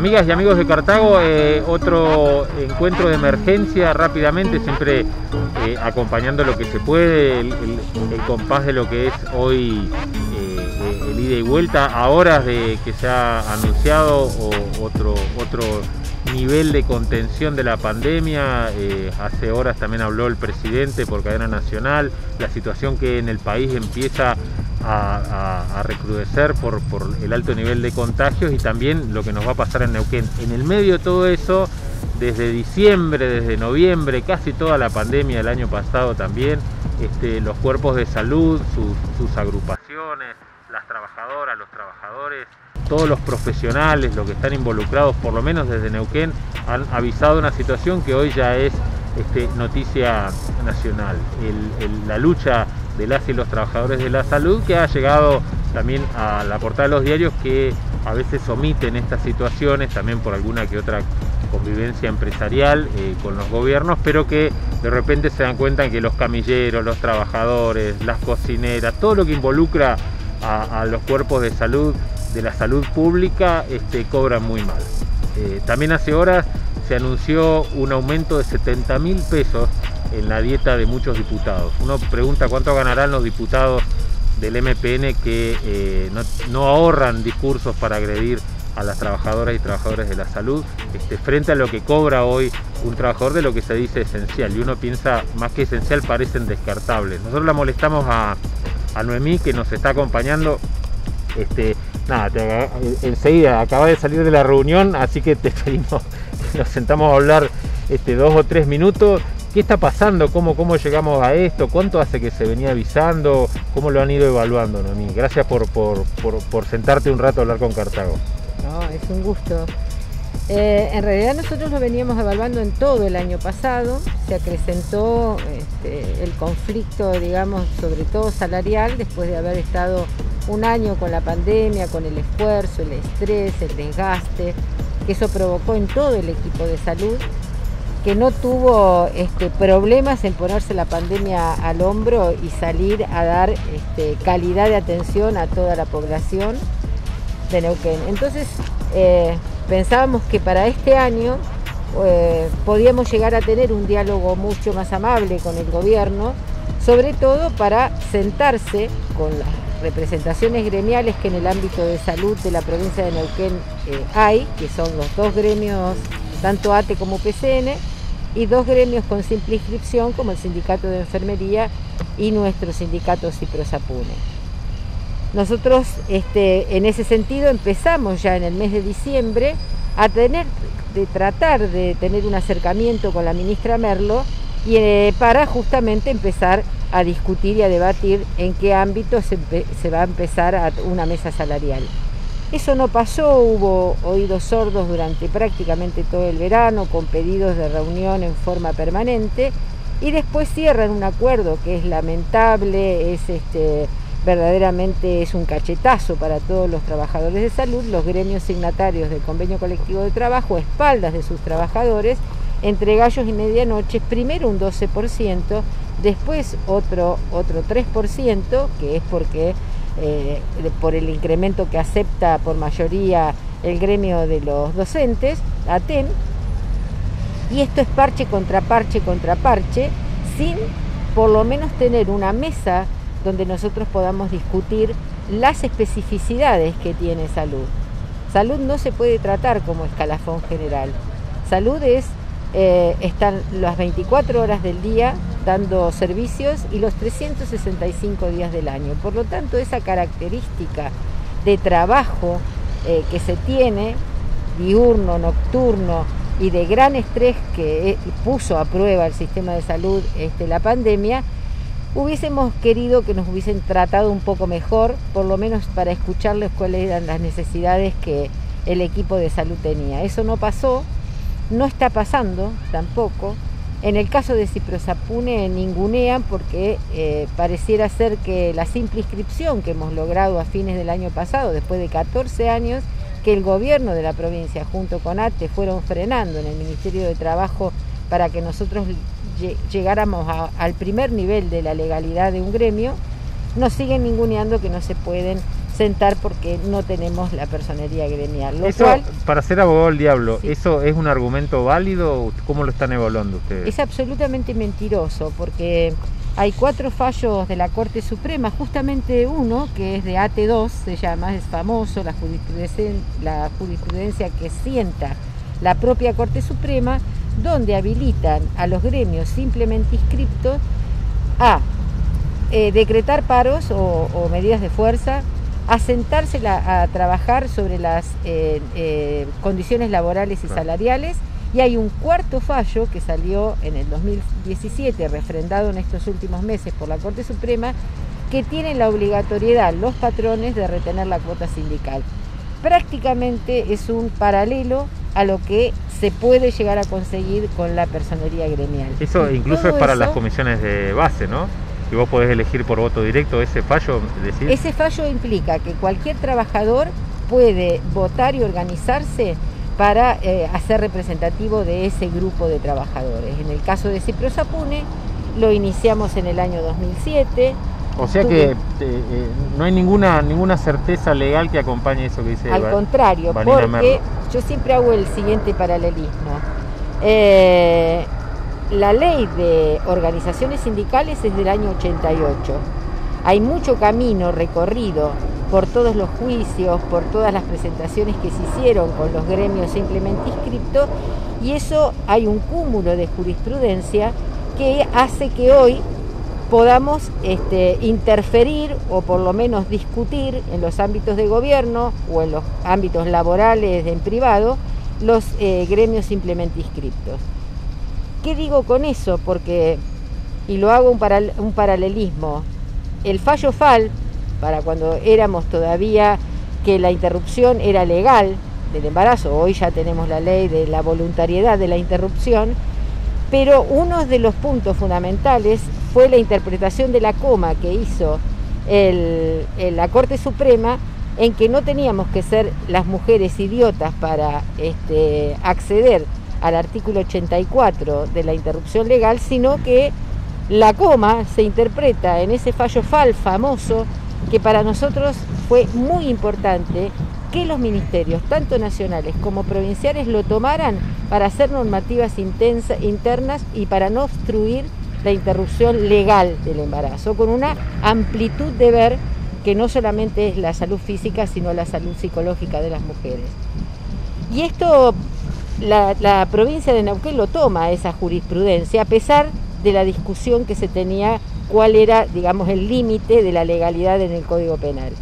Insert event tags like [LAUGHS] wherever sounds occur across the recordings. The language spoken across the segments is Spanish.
Amigas y amigos de Cartago, eh, otro encuentro de emergencia rápidamente, siempre eh, acompañando lo que se puede, el, compás de lo que es hoy eh, el ida y vuelta, a horas de que se ha anunciado otro, otro nivel de contención de la pandemia. hace horas también habló el presidente por cadena nacional, la situación que en el país empieza a, recrudecer por, el alto nivel de contagios y también lo que nos va a pasar en Neuquén. En el medio de todo eso, desde diciembre, desde noviembre, casi toda la pandemia del año pasado también, este, los cuerpos de salud, sus, agrupaciones, las trabajadoras, los trabajadores, todos los profesionales, los que están involucrados, por lo menos desde Neuquén, han avisado una situación que hoy ya es este, noticia nacional. la lucha de las y los trabajadores de la salud que ha llegado también a la portada de los diarios que a veces omiten estas situaciones también por alguna que otra convivencia empresarial eh, con los gobiernos, pero que de repente se dan cuenta que los camilleros, los trabajadores, las cocineras, todo lo que involucra a, los cuerpos de salud, de la salud pública, este, cobran muy mal. Eh, también hace horas se anunció un aumento de 70 mil pesos en la dieta de muchos diputados. Uno pregunta cuánto ganarán los diputados del MPN que eh, no, ahorran discursos para agredir a las trabajadoras y trabajadores de la salud, este, frente a lo que cobra hoy un trabajador de lo que se dice esencial. Y uno piensa, más que esencial, parecen descartables. Nosotros la molestamos a, Noemí, que nos está acompañando. Este, nada, enseguida acaba de salir de la reunión, así que te pedimos, nos sentamos a hablar este, dos o tres minutos ¿Qué está pasando? ¿Cómo, ¿Cómo llegamos a esto? ¿Cuánto hace que se venía avisando? ¿Cómo lo han ido evaluando, Noemí? Gracias por, por, sentarte un rato a hablar con Cartago. No, es un gusto. Eh, en realidad nosotros lo veníamos evaluando en todo el año pasado, se acrecentó este, el conflicto, digamos, sobre todo salarial, después de haber estado un año con la pandemia, con el esfuerzo, el estrés, el desgaste, que eso provocó en todo el equipo de salud que no tuvo este, problemas en ponerse la pandemia al hombro y salir a dar este, calidad de atención a toda la población de Neuquén. Entonces eh, pensábamos que para este año eh, podíamos llegar a tener un diálogo mucho más amable con el gobierno, sobre todo para sentarse con las representaciones gremiales que en el ámbito de salud de la provincia de Neuquén eh, hay, que son los dos gremios tanto ATE como PCN, y dos gremios con simple inscripción como el Sindicato de Enfermería y nuestro sindicato Ciprosapune. Nosotros este, en ese sentido empezamos ya en el mes de diciembre a tener, de tratar de tener un acercamiento con la ministra Merlo y eh, para justamente empezar a discutir y a debatir en qué ámbito se, va a empezar una mesa salarial. Eso no pasó, hubo oídos sordos durante prácticamente todo el verano, con pedidos de reunión en forma permanente, y después cierran un acuerdo que es lamentable, es este, verdaderamente es un cachetazo para todos los trabajadores de salud, los gremios signatarios del convenio colectivo de trabajo, a espaldas de sus trabajadores, entre gallos y medianoche, primero un 12%, después otro, otro 3%, que es porque eh, por el incremento que acepta por mayoría el gremio de los docentes, ATEN, y esto es parche contra parche contra parche, sin por lo menos tener una mesa donde nosotros podamos discutir las especificidades que tiene salud. Salud no se puede tratar como escalafón general. Salud es, eh, están las 24 horas del día dando servicios y los 365 días del año. Por lo tanto, esa característica de trabajo eh, que se tiene, diurno, nocturno y de gran estrés que eh, puso a prueba el sistema de salud este, la pandemia, hubiésemos querido que nos hubiesen tratado un poco mejor, por lo menos para escucharles cuáles eran las necesidades que el equipo de salud tenía. Eso no pasó, no está pasando tampoco. En el caso de Ciprosapune ningunean porque eh, pareciera ser que la simple inscripción que hemos logrado a fines del año pasado, después de 14 años, que el gobierno de la provincia junto con ATE fueron frenando en el Ministerio de Trabajo para que nosotros llegáramos al primer nivel de la legalidad de un gremio, nos siguen ninguneando que no se pueden sentar porque no tenemos la personería gremial. eso, para ser abogado del diablo, ¿eso es un argumento válido? ¿Cómo lo están evaluando ustedes? Es absolutamente mentiroso porque hay cuatro fallos de la Corte Suprema, justamente uno que es de AT2, se llama, es famoso, la jurisprudencia, la jurisprudencia que sienta la propia Corte Suprema, donde habilitan a los gremios simplemente inscriptos a eh, decretar paros o, medidas de fuerza, a sentarse a trabajar sobre las eh, eh, condiciones laborales y salariales, y hay un cuarto fallo que salió en el 2017, refrendado en estos últimos meses por la Corte Suprema, que tiene la obligatoriedad los patrones de retener la cuota sindical. Prácticamente es un paralelo a lo que se puede llegar a conseguir con la personería gremial. Eso incluso es para las comisiones de base, ¿no? Y vos podés elegir por voto directo ese fallo, decir. Ese fallo implica que cualquier trabajador puede votar y organizarse para eh, hacer representativo de ese grupo de trabajadores. En el caso de Ciprosapune, lo iniciamos en el año 2007. O sea que eh, eh, no hay ninguna, ninguna certeza legal que acompañe eso que dice Al contrario, porque yo siempre hago el siguiente paralelismo. La ley de organizaciones sindicales es del año 88. Hay mucho camino recorrido por todos los juicios, por todas las presentaciones que se hicieron con los gremios simplemente inscriptos, y eso hay un cúmulo de jurisprudencia que hace que hoy podamos este, interferir o por lo menos discutir en los ámbitos de gobierno o en los ámbitos laborales en privado los eh, gremios simplemente inscriptos. ¿Qué digo con eso? Porque, y lo hago un, paralelismo, el fallo FAL para cuando éramos todavía que la interrupción era legal del embarazo, hoy ya tenemos la ley de la voluntariedad de la interrupción, pero uno de los puntos fundamentales fue la interpretación de la coma que hizo la Corte Suprema en que no teníamos que ser las mujeres idiotas para este, acceder al artículo 84 de la interrupción legal, sino que la coma se interpreta en ese fallo FAL famoso que para nosotros fue muy importante que los ministerios, tanto nacionales como provinciales, lo tomaran para hacer normativas internas y para no obstruir la interrupción legal del embarazo, con una amplitud de ver que no solamente es la salud física, sino la salud psicológica de las mujeres. Y esto, la, provincia de Neuquén lo toma, esa jurisprudencia, a pesar de la discusión que se tenía cuál era, digamos, el límite de la legalidad en el Código Penal.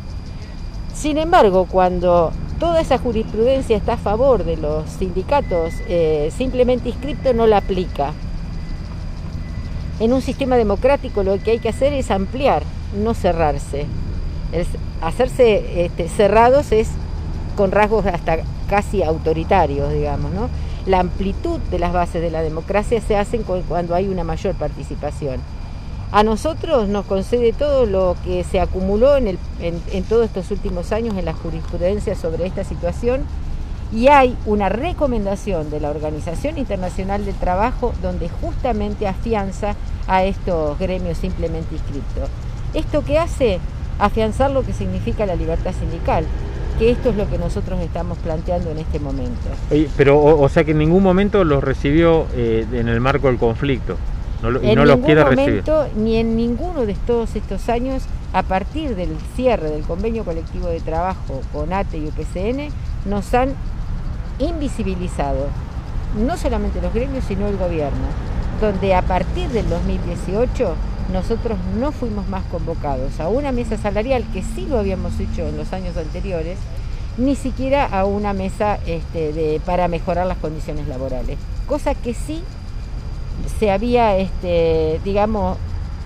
Sin embargo, cuando toda esa jurisprudencia está a favor de los sindicatos eh, simplemente inscriptos, no la aplica. En un sistema democrático lo que hay que hacer es ampliar, no cerrarse. hacerse este, cerrados es con rasgos hasta casi autoritarios, digamos. La amplitud de las bases de la democracia se hacen cuando hay una mayor participación. A nosotros nos concede todo lo que se acumuló en, todos estos últimos años en la jurisprudencia sobre esta situación y hay una recomendación de la Organización Internacional del Trabajo donde justamente afianza a estos gremios simplemente inscritos. ¿Esto qué hace? Afianzar lo que significa la libertad sindical, que esto es lo que nosotros estamos planteando en este momento. pero, o, sea que en ningún momento los recibió eh, en el marco del conflicto en ningún momento, Ni en ninguno de todos estos años, a partir del cierre del convenio colectivo de trabajo con ATE y UPCN, nos han invisibilizado, no solamente los gremios, sino el gobierno, donde a partir del 2018 nosotros no fuimos más convocados a una mesa salarial, que sí lo habíamos hecho en los años anteriores, ni siquiera a una mesa este, para mejorar las condiciones laborales, cosa que sí se había, este, digamos,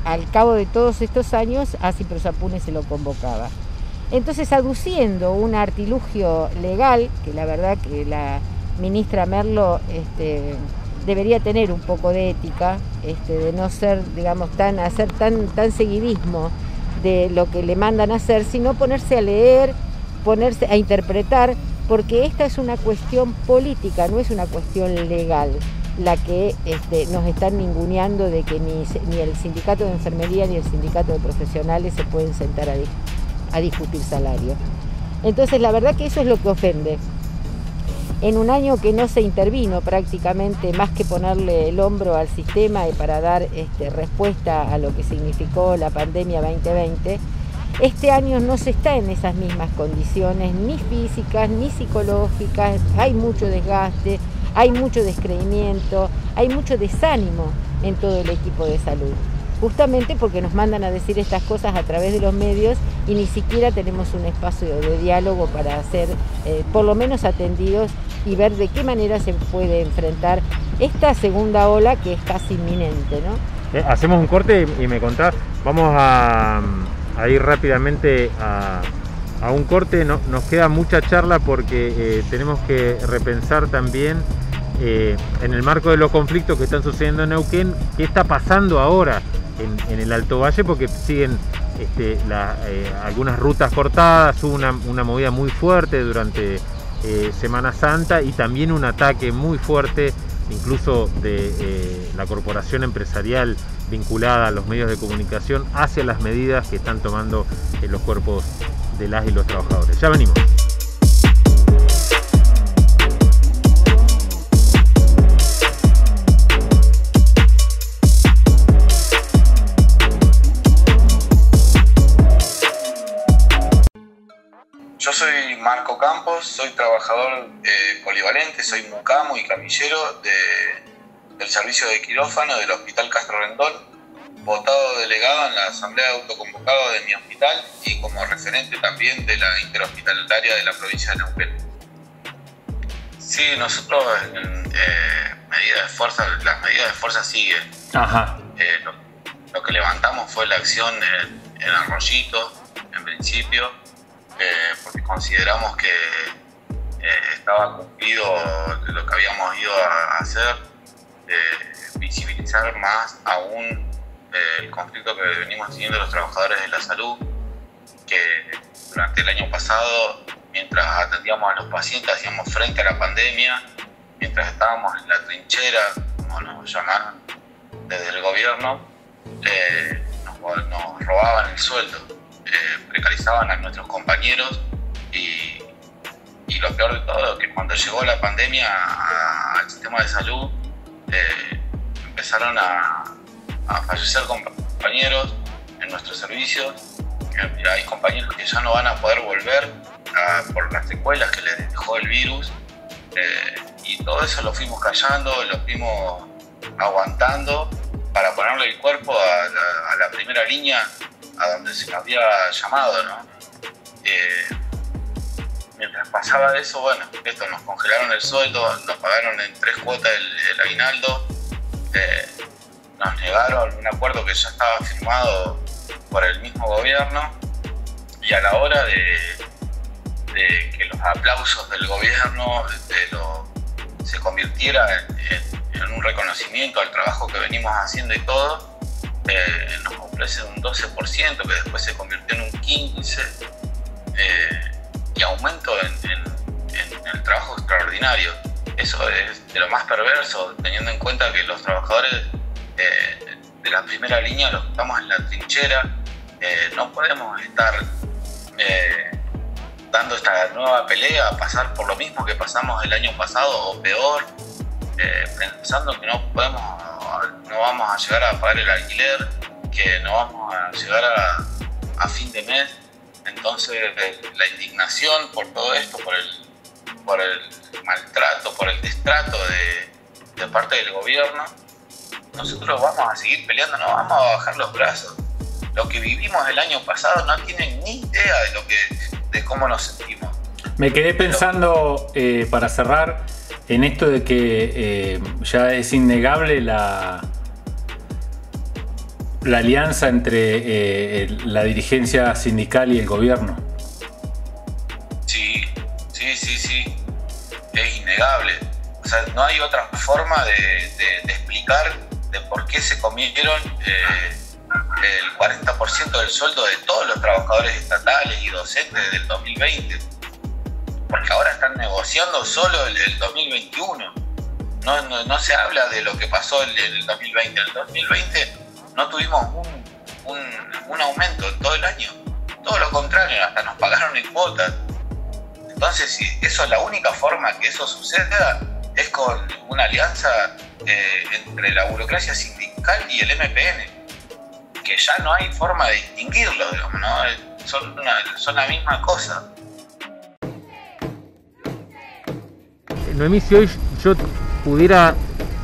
al cabo de todos estos años, a Ciprosapune se lo convocaba. Entonces, aduciendo un artilugio legal, que la verdad que la ministra Merlo este, debería tener un poco de ética, este, de no ser, digamos, tan, hacer tan, tan seguidismo de lo que le mandan a hacer, sino ponerse a leer, ponerse a interpretar, porque esta es una cuestión política, no es una cuestión legal la que este, nos están ninguneando de que ni, ni, el sindicato de enfermería ni el sindicato de profesionales se pueden sentar ahí. a discutir salario. Entonces la verdad que eso es lo que ofende. En un año que no se intervino prácticamente más que ponerle el hombro al sistema y para dar este, respuesta a lo que significó la pandemia 2020, este año no se está en esas mismas condiciones, ni físicas, ni psicológicas, hay mucho desgaste, hay mucho descreimiento, hay mucho desánimo en todo el equipo de salud. Justamente porque nos mandan a decir estas cosas a través de los medios y ni siquiera tenemos un espacio de diálogo para ser eh, por lo menos atendidos y ver de qué manera se puede enfrentar esta segunda ola que es casi inminente. ¿no? Eh, hacemos un corte y me contás, vamos a, ir rápidamente a, un corte, no, nos queda mucha charla porque eh, tenemos que repensar también en el marco de los conflictos que están sucediendo en Neuquén, qué está pasando ahora en, el Alto Valle porque siguen este, eh, algunas rutas cortadas, hubo una, movida muy fuerte durante eh, Semana Santa y también un ataque muy fuerte incluso de eh, la corporación empresarial vinculada a los medios de comunicación hacia las medidas que están tomando los cuerpos de las y los trabajadores. Ya venimos. Marco Campos, soy trabajador eh, polivalente, soy mucamo y camillero del servicio de quirófano del Hospital Castro Rendón, votado delegado en la Asamblea de Autoconvocado de mi hospital y como referente también de la interhospitalaria de la provincia de Neuquén. Sí, nosotros en eh, medidas de fuerza, las medidas de fuerza siguen. Eh, lo, que levantamos fue la acción en, en Arroyito, en principio, eh, porque consideramos que eh, estaba cumplido lo que habíamos ido a hacer, visibilizar más aún eh, el conflicto que venimos teniendo los trabajadores de la salud, que durante el año pasado, mientras atendíamos a los pacientes, hacíamos frente a la pandemia, mientras estábamos en la trinchera, como nos llamaron desde el gobierno, nos robaban el sueldo eh, precarizaban a nuestros compañeros y, lo peor de todo, que cuando llegó la pandemia al sistema de salud, eh, empezaron a, fallecer compañeros en nuestros servicios. Hay compañeros que ya no van a poder volver por las secuelas que les dejó el virus. Eh, y todo eso lo fuimos callando, lo fuimos aguantando para ponerle el cuerpo a la primera línea a donde se había llamado, ¿no? Eh, mientras pasaba eso, bueno, esto, nos congelaron el sueldo, nos pagaron en tres cuotas el, aguinaldo, eh, nos negaron un acuerdo que ya estaba firmado por el mismo gobierno y a la hora de, que los aplausos del gobierno se convirtiera en un reconocimiento al trabajo que venimos haciendo y todo, eh, nos ofrece un 12%, que después se convirtió en un 15%, eh, y aumento en, el trabajo extraordinario. Eso es de lo más perverso, teniendo en cuenta que los trabajadores eh, de la primera línea, los que estamos en la trinchera, no podemos estar dando esta nueva pelea, pasar por lo mismo que pasamos el año pasado o peor, pensando que no podemos no vamos a llegar a pagar el alquiler, que no vamos a llegar a, fin de mes. Entonces la indignación por todo esto, por el, por el maltrato, por el destrato de, parte del gobierno, nosotros vamos a seguir peleando, no vamos a bajar los brazos. Lo que vivimos el año pasado no tienen ni idea de, lo que, de cómo nos sentimos. Me quedé pensando, eh, para cerrar, en esto de que eh, ya es innegable la, la alianza entre eh, la dirigencia sindical y el gobierno. Sí, sí, sí, sí, es innegable. O sea, no hay otra forma de, explicar de por qué se comieron eh, el 40% del sueldo de todos los trabajadores estatales y docentes del 2020 porque ahora están negociando solo el, 2021. No, se habla de lo que pasó en el, 2020. En el 2020 no tuvimos un, aumento en todo el año. todo lo contrario, hasta nos pagaron en cuotas. Entonces, eso es la única forma que eso suceda, es con una alianza eh, entre la burocracia sindical y el MPN, que ya no hay forma de distinguirlo, ¿no? son, son la misma cosa. Noemí, si hoy yo pudiera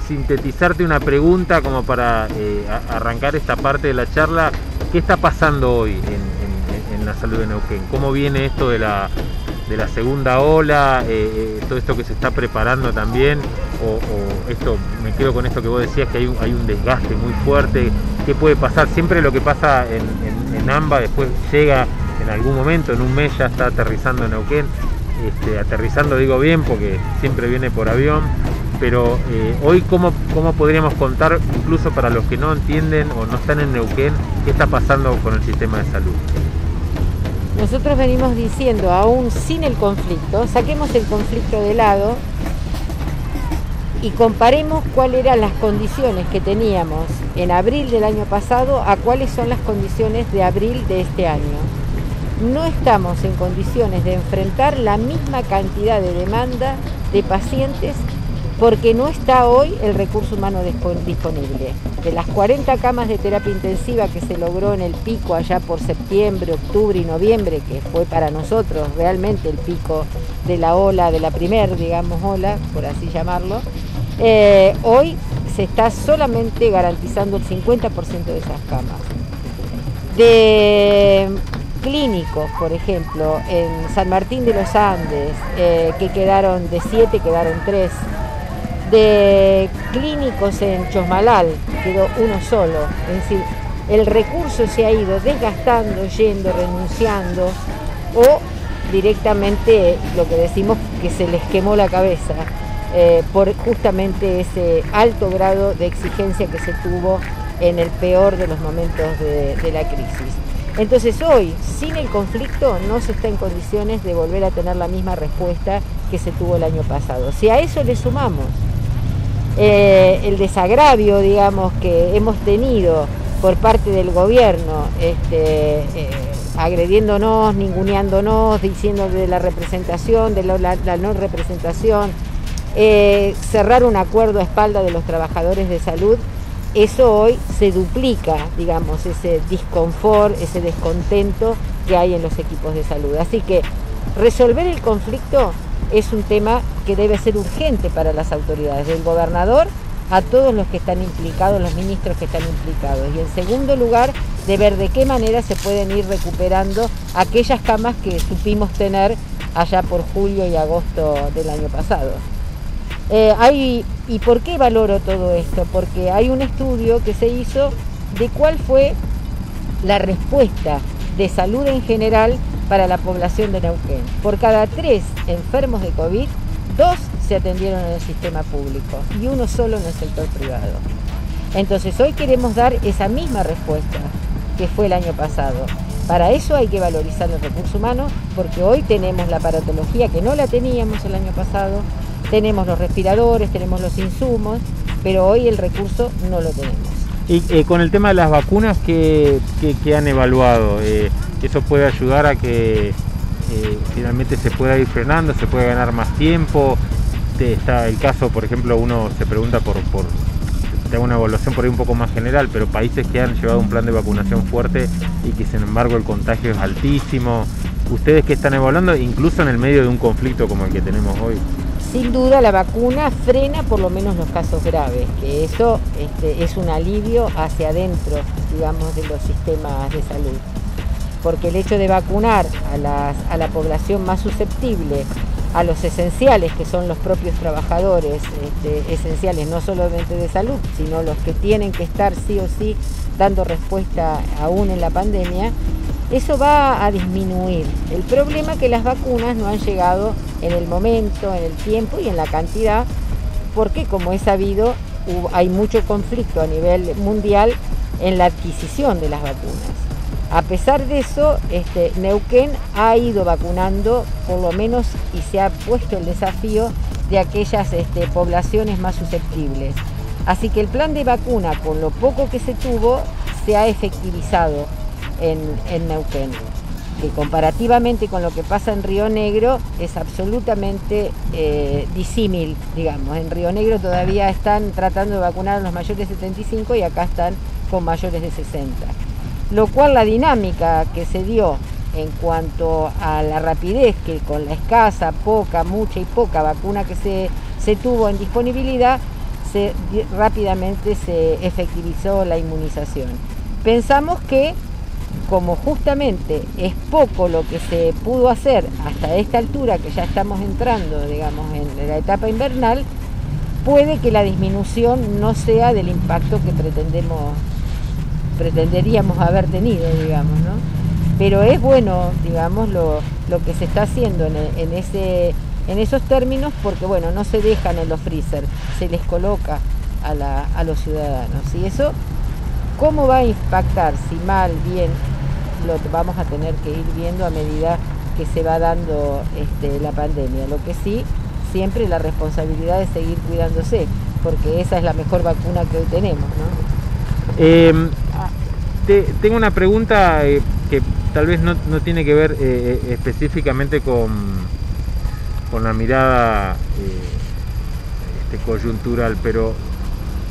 sintetizarte una pregunta como para eh, arrancar esta parte de la charla, ¿qué está pasando hoy en, la salud de Neuquén? ¿Cómo viene esto de la, de la segunda ola, eh, eh, todo esto que se está preparando también? O, esto, me quedo con esto que vos decías, que hay un, desgaste muy fuerte. ¿Qué puede pasar? Siempre lo que pasa en, en AMBA después llega en algún momento, en un mes ya está aterrizando en Neuquén este, aterrizando digo bien porque siempre viene por avión, pero eh, hoy cómo, cómo podríamos contar, incluso para los que no entienden o no están en Neuquén, qué está pasando con el sistema de salud. Nosotros venimos diciendo, aún sin el conflicto, saquemos el conflicto de lado y comparemos cuáles eran las condiciones que teníamos en abril del año pasado a cuáles son las condiciones de abril de este año no estamos en condiciones de enfrentar la misma cantidad de demanda de pacientes porque no está hoy el recurso humano disponible. De las 40 camas de terapia intensiva que se logró en el pico allá por septiembre, octubre y noviembre, que fue para nosotros realmente el pico de la ola, de la primer, digamos, ola, por así llamarlo, eh, hoy se está solamente garantizando el 50% de esas camas. De clínicos, por ejemplo, en San Martín de los Andes, eh, que quedaron de siete, quedaron tres. De clínicos en Chosmalal, quedó uno solo. Es decir, el recurso se ha ido desgastando, yendo, renunciando, o directamente lo que decimos que se les quemó la cabeza eh, por justamente ese alto grado de exigencia que se tuvo en el peor de los momentos de la crisis. Entonces hoy, sin el conflicto, no se está en condiciones de volver a tener la misma respuesta que se tuvo el año pasado. Si a eso le sumamos eh, el desagravio, digamos, que hemos tenido por parte del gobierno, este, eh, agrediéndonos, ninguneándonos, diciendo de la representación, de la, no representación, eh, cerrar un acuerdo a espalda de los trabajadores de salud, eso hoy se duplica, digamos, ese disconfort, ese descontento que hay en los equipos de salud. Así que resolver el conflicto es un tema que debe ser urgente para las autoridades, del gobernador a todos los que están implicados, los ministros que están implicados. Y en segundo lugar, de ver de qué manera se pueden ir recuperando aquellas camas que supimos tener allá por julio y agosto del año pasado. Eh, ¿Y por qué valoro todo esto? Porque hay un estudio que se hizo de cuál fue la respuesta de salud en general para la población de Neuquén. Por cada tres enfermos de COVID, dos se atendieron en el sistema público y uno solo en el sector privado. Entonces hoy queremos dar esa misma respuesta que fue el año pasado. Para eso hay que valorizar el recurso humano porque hoy tenemos la paratología que no la teníamos el año pasado, tenemos los respiradores, tenemos los insumos, pero hoy el recurso no lo tenemos. Y eh, con el tema de las vacunas, ¿qué, han evaluado? Eh, ¿Eso puede ayudar a que eh, finalmente se pueda ir frenando, se pueda ganar más tiempo? Está el caso, por ejemplo, uno se pregunta por, por te una evaluación por ahí un poco más general, pero países que han llevado un plan de vacunación fuerte y que sin embargo el contagio es altísimo. ¿Ustedes que están evaluando, incluso en el medio de un conflicto como el que tenemos hoy? Sin duda la vacuna frena por lo menos los casos graves, que eso este, es un alivio hacia adentro, digamos, de los sistemas de salud. Porque el hecho de vacunar a, la población más susceptible, a los esenciales, que son los propios trabajadores este, esenciales, no solamente de salud, sino los que tienen que estar sí o sí dando respuesta aún en la pandemia, eso va a disminuir. El problema es que las vacunas no han llegado en el momento, en el tiempo y en la cantidad, porque como es sabido, hay mucho conflicto a nivel mundial en la adquisición de las vacunas. A pesar de eso, este, Neuquén ha ido vacunando por lo menos y se ha puesto el desafío de aquellas este, poblaciones más susceptibles. Así que el plan de vacuna, con lo poco que se tuvo, se ha efectivizado en, Neuquén. que comparativamente con lo que pasa en Río Negro es absolutamente eh, disímil, digamos. En Río Negro todavía están tratando de vacunar a los mayores de 75 y acá están con mayores de 60. Lo cual la dinámica que se dio en cuanto a la rapidez que con la escasa, poca, mucha y poca vacuna que se, se tuvo en disponibilidad, se, rápidamente se efectivizó la inmunización. Pensamos que como justamente es poco lo que se pudo hacer hasta esta altura, que ya estamos entrando, digamos, en la etapa invernal, puede que la disminución no sea del impacto que pretendemos, pretenderíamos haber tenido, digamos, ¿no? Pero es bueno, digamos, lo, que se está haciendo en, ese, en esos términos, porque bueno, no se dejan en los freezer, se les coloca a, a los ciudadanos. Y eso ¿Cómo va a impactar? Si mal, bien, lo vamos a tener que ir viendo a medida que se va dando este, la pandemia. Lo que sí, siempre la responsabilidad de seguir cuidándose, porque esa es la mejor vacuna que hoy tenemos. Em, tengo una pregunta eh, que tal vez no, tiene que ver eh, eh, específicamente con, con la mirada este, coyuntural, pero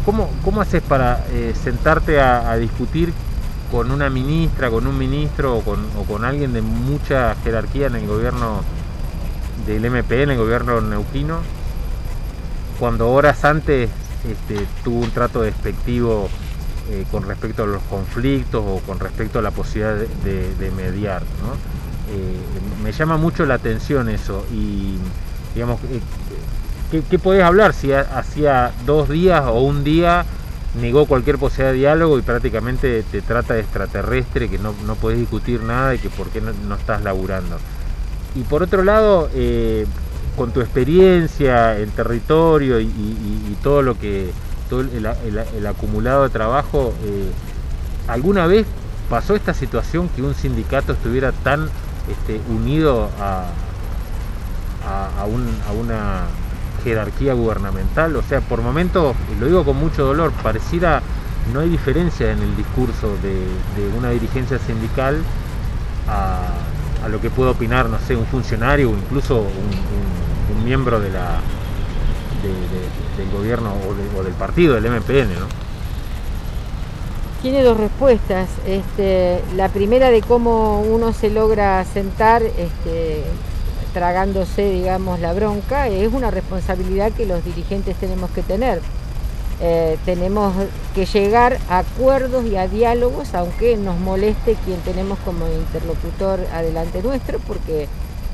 ¿Cómo, haces para eh, sentarte a, discutir con una ministra, con un ministro o con, alguien de mucha jerarquía en el gobierno del MP, en el gobierno neuquino, cuando horas antes este, tuvo un trato despectivo eh, con respecto a los conflictos o con respecto a la posibilidad de, mediar? Eh, me llama mucho la atención eso y digamos ¿Qué, qué podés hablar si hacía dos días o un día negó cualquier posibilidad de diálogo y prácticamente te trata de extraterrestre, que no, no podés discutir nada y que por qué no, estás laburando? Y por otro lado, eh, con tu experiencia en territorio y, todo lo que todo el, acumulado de trabajo, eh, ¿alguna vez pasó esta situación que un sindicato estuviera tan este, unido a, a una jerarquía gubernamental. O sea, por momentos, lo digo con mucho dolor, pareciera no hay diferencia en el discurso de, una dirigencia sindical a, lo que puede opinar, no sé, un funcionario o incluso un, miembro de la, del gobierno o, del partido, del MPN, ¿no? Tiene dos respuestas. Este, la primera de cómo uno se logra sentar este, tragándose, digamos, la bronca, es una responsabilidad que los dirigentes tenemos que tener. Eh, tenemos que llegar a acuerdos y a diálogos, aunque nos moleste quien tenemos como interlocutor adelante nuestro, porque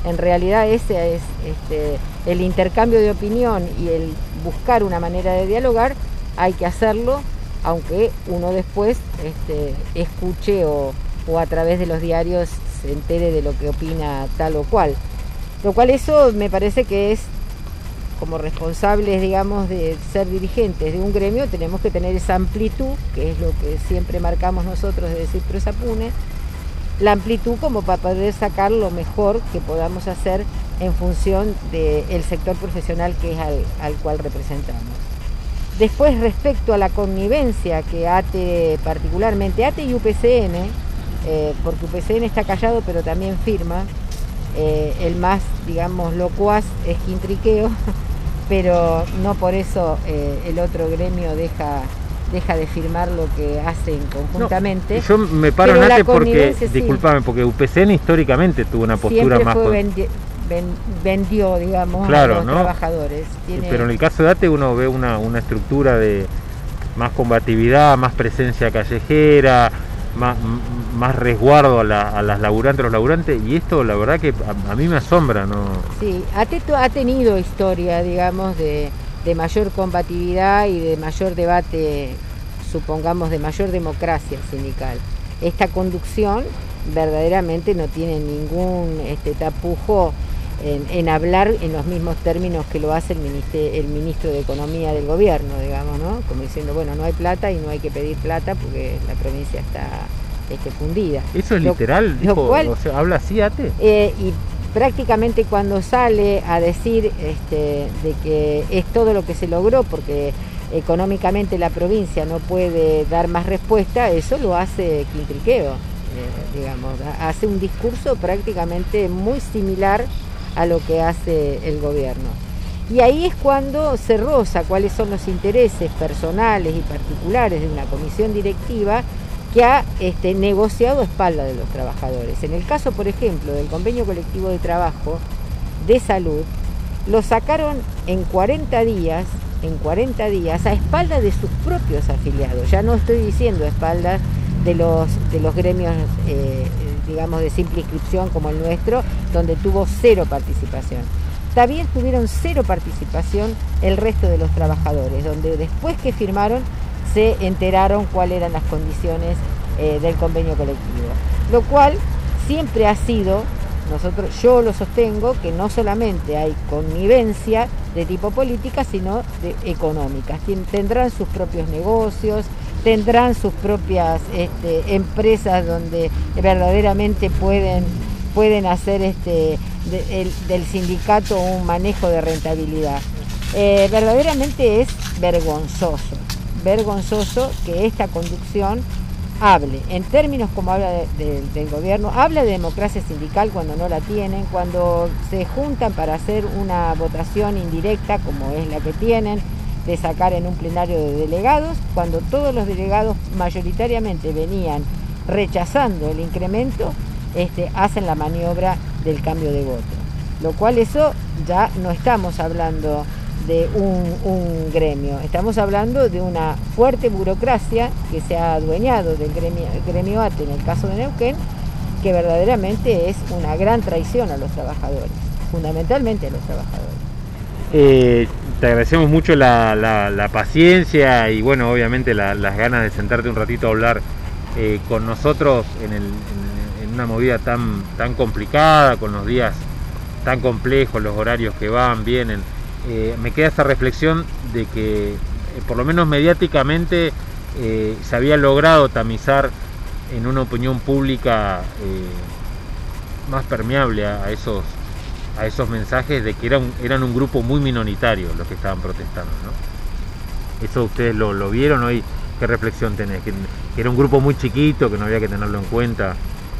en realidad ese es este, el intercambio de opinión y el buscar una manera de dialogar, hay que hacerlo, aunque uno después este, escuche o, o a través de los diarios se entere de lo que opina tal o cual. Lo cual eso me parece que es, como responsables, digamos, de ser dirigentes de un gremio, tenemos que tener esa amplitud, que es lo que siempre marcamos nosotros de decir Presapune, la amplitud como para poder sacar lo mejor que podamos hacer en función del sector profesional que es al, cual representamos. Después, respecto a la connivencia que ATE, particularmente ATE y UPCN, eh, porque UPCN está callado pero también firma, eh, el más, digamos, locuaz es Quintriqueo, [LAUGHS] pero no por eso eh, el otro gremio deja deja de firmar lo que hacen conjuntamente. yo me paro en ATE porque, disculpame, porque UPCN históricamente tuvo una postura más... vendió, digamos, a los trabajadores. Pero en el caso de ATE uno ve una, una estructura de más combatividad, más presencia callejera, más, resguardo a, las laburantes, los laburantes, y esto la verdad que a, mí me asombra, ¿no? Sí, ha, tenido historia, digamos, de, mayor combatividad y de mayor debate, supongamos, de mayor democracia sindical. Esta conducción verdaderamente no tiene ningún este, tapujo en, hablar en los mismos términos que lo hace el, el ministro de Economía del gobierno, digamos, ¿no? Como diciendo, bueno, no hay plata y no hay que pedir plata porque la provincia está este, fundida. ¿Eso es literal? o sea, ¿Habla así, Ate? Eh, y prácticamente cuando sale a decir este, de que es todo lo que se logró porque económicamente la provincia no puede dar más respuesta, eso lo hace Quintriqueo. digamos, hace un discurso prácticamente muy similar a lo que hace el gobierno. Y ahí es cuando se roza cuáles son los intereses personales y particulares de una comisión directiva que ha este, negociado a espalda de los trabajadores. En el caso, por ejemplo, del convenio colectivo de trabajo de salud, lo sacaron en 40 días, en 40 días, a espalda de sus propios afiliados. Ya no estoy diciendo a espaldas de los, de los gremios, eh, digamos, de simple inscripción como el nuestro, donde tuvo cero participación. También tuvieron cero participación el resto de los trabajadores, donde después que firmaron se enteraron cuáles eran las condiciones eh, del convenio colectivo. Lo cual siempre ha sido, nosotros, yo lo sostengo, que no solamente hay connivencia de tipo política, sino de económicas. Tendrán sus propios negocios, tendrán sus propias este, empresas donde verdaderamente pueden, pueden hacer este, del sindicato un manejo de rentabilidad. Eh, verdaderamente es vergonzoso, vergonzoso que esta conducción hable, en términos como habla del gobierno, habla de democracia sindical cuando no la tienen, cuando se juntan para hacer una votación indirecta como es la que tienen, de sacar en un plenario de delegados, cuando todos los delegados mayoritariamente venían rechazando el incremento, este, hacen la maniobra del cambio de voto. Lo cual eso ya no estamos hablando de un, gremio, estamos hablando de una fuerte burocracia que se ha adueñado del gremio, gremio ATE en el caso de Neuquén, que verdaderamente es una gran traición a los trabajadores, fundamentalmente a los trabajadores. Eh, te agradecemos mucho la, paciencia y bueno, obviamente las ganas de sentarte un ratito a hablar eh, con nosotros en, una movida tan, tan complicada, con los días tan complejos, los horarios que van, vienen. Eh, me queda esta reflexión de que por lo menos mediáticamente se había logrado tamizar en una opinión pública más permeable a esos a esos mensajes de que eran, eran un grupo muy minoritario los que estaban protestando. ¿no? ¿Eso ustedes lo, vieron hoy? ¿Qué reflexión tenés? ¿Que, era un grupo muy chiquito, que no había que tenerlo en cuenta.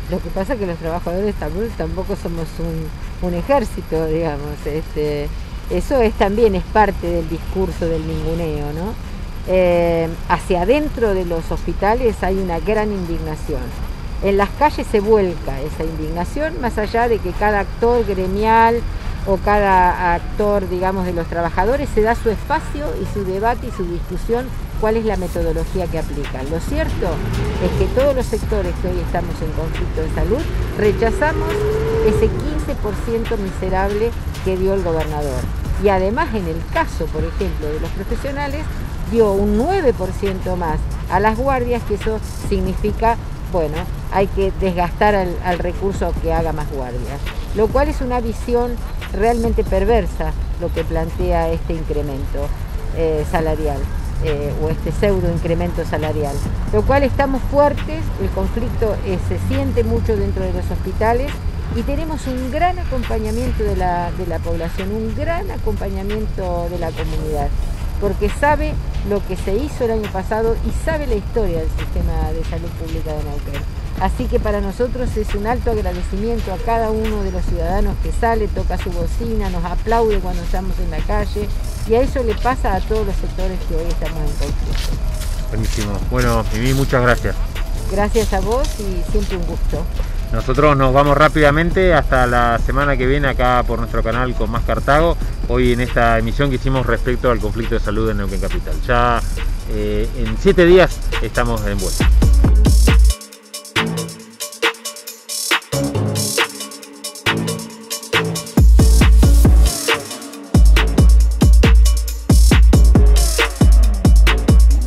Lo que pasa es que los trabajadores tampoco somos un, ejército, digamos. Este, eso es también es parte del discurso del ninguneo, ¿no? Eh, hacia adentro de los hospitales hay una gran indignación en las calles se vuelca esa indignación, más allá de que cada actor gremial o cada actor, digamos, de los trabajadores se da su espacio y su debate y su discusión cuál es la metodología que aplican. Lo cierto es que todos los sectores que hoy estamos en conflicto de salud rechazamos ese 15% miserable que dio el gobernador. Y además en el caso, por ejemplo, de los profesionales, dio un 9% más a las guardias, que eso significa bueno, hay que desgastar al, recurso que haga más guardias. Lo cual es una visión realmente perversa lo que plantea este incremento eh, salarial. Eh, o este pseudo incremento salarial. Lo cual estamos fuertes, el conflicto eh, se siente mucho dentro de los hospitales y tenemos un gran acompañamiento de la, de la población, un gran acompañamiento de la comunidad porque sabe lo que se hizo el año pasado y sabe la historia del sistema de salud pública de Neuquén. Así que para nosotros es un alto agradecimiento a cada uno de los ciudadanos que sale, toca su bocina, nos aplaude cuando estamos en la calle y a eso le pasa a todos los sectores que hoy estamos en conflicto. Buenísimo. Bueno, Mimi, muchas gracias. Gracias a vos y siempre un gusto. Nosotros nos vamos rápidamente hasta la semana que viene acá por nuestro canal con más Cartago. Hoy en esta emisión que hicimos respecto al conflicto de salud en Neuquén Capital. Ya eh, en siete días estamos en vuelta.